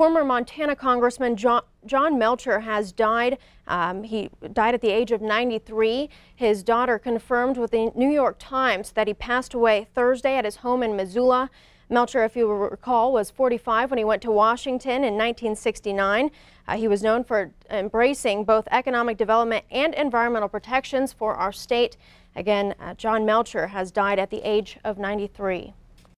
Former Montana Congressman John, John Melcher has died. Um, he died at the age of 93. His daughter confirmed with the New York Times that he passed away Thursday at his home in Missoula. Melcher, if you recall, was 45 when he went to Washington in 1969. Uh, he was known for embracing both economic development and environmental protections for our state. Again, uh, John Melcher has died at the age of 93.